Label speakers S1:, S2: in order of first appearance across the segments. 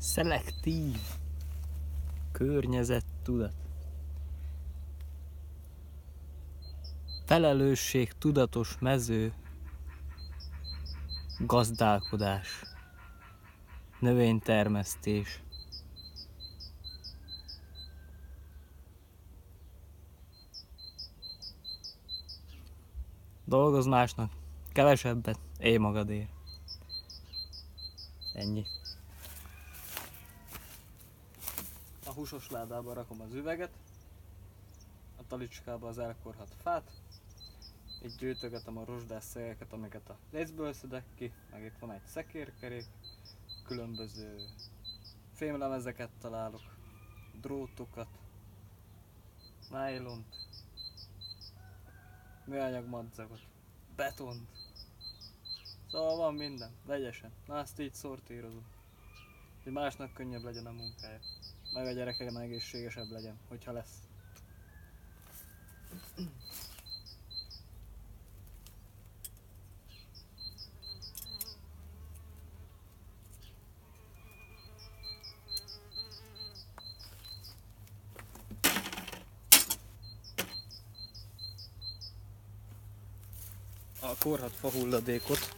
S1: Szelektív környezettudat. Felelősség tudatos mező gazdálkodás, növénytermesztés. Dolgoz másnak, kevesebbet, élj magadért. Ennyi. A húsos ládába rakom az üveget, a talicskába az elkorhat fát, itt gyűjtögetem a rozsdás szegeket, amiket a lécből szedek ki, meg itt van egy szekérkerék, különböző fémlemezeket találok, drótokat, nájlont, műanyag madzagot, betont. Szóval van minden, vegyesen. Na ezt így szortírozom. Hogy másnak könnyebb legyen a munkája. Meg a gyerekek egészségesebb legyen, hogyha lesz. a korhat fa hulladékot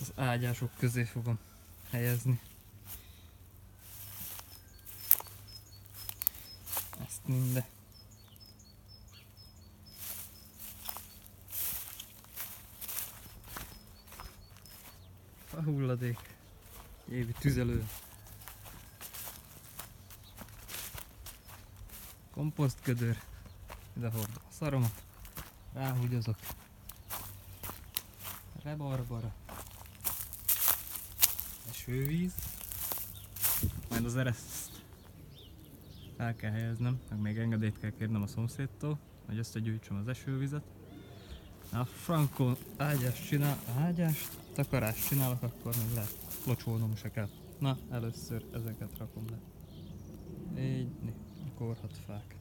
S1: az ágyások közé fogom helyezni. Ezt minden. A hulladék. Évi tüzelő. Komposztgödör. Ide hordom a szaromat. Ráhúgyozok. Rebarbara. Esővíz. Majd az ereszt fel kell helyeznem, meg még engedélyt kell kérnem a szomszédtól, hogy összegyűjtsem az esővizet. A Franco ágyást csinál, ágyást, takarást csinálok, akkor még lehet locsolnom se kell. Na, először ezeket rakom le. Így, korhat fák.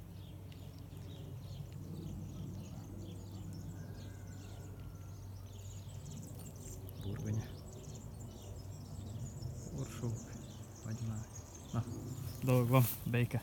S1: burgonya. Orsók, hagymák. Na, dolog van, béke.